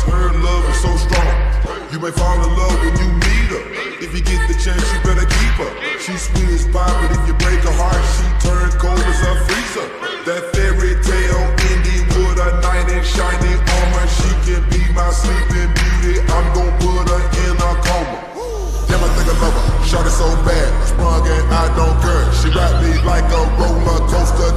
Cause her love is so strong. You may fall in love when you meet her. If you get the chance, you better keep her. She's sweet as pie, but if you break her heart, she turn cold as a freezer. That fairy tale ending with a knight in shining armor. She can be my sleeping beauty. I'm gon' put her in a coma. Damn, I think I love her. Shot it so bad, sprung and I don't care. She wrapped me like a roller coaster.